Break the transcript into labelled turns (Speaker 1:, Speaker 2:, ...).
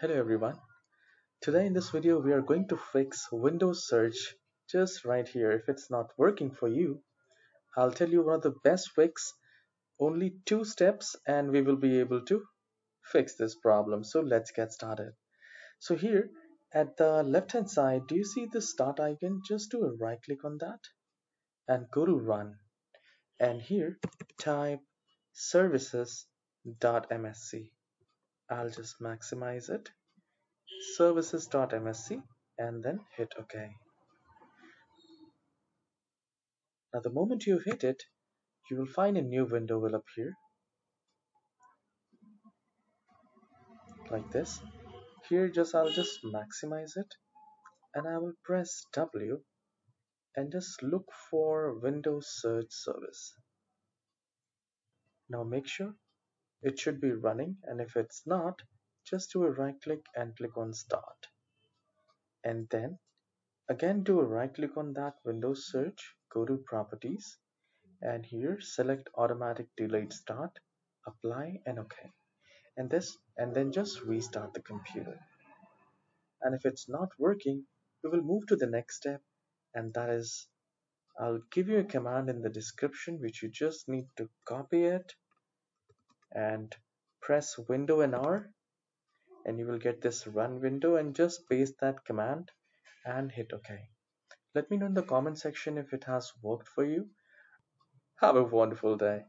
Speaker 1: Hello everyone. Today in this video we are going to fix Windows search just right here. If it's not working for you, I'll tell you one of the best fix. Only two steps and we will be able to fix this problem. So let's get started. So here at the left hand side, do you see the start icon? Just do a right click on that and go to run. And here type services.msc. I'll just maximize it services.msc and then hit OK. Now the moment you hit it, you will find a new window will appear like this. Here just I'll just maximize it and I will press W and just look for Windows search service. Now make sure it should be running and if it's not just do a right click and click on start. And then again do a right click on that Windows search go to properties and here select automatic delayed start apply and ok. And this and then just restart the computer. And if it's not working we will move to the next step and that is I'll give you a command in the description which you just need to copy it and press window and R and you will get this run window and just paste that command and hit OK. Let me know in the comment section if it has worked for you. Have a wonderful day.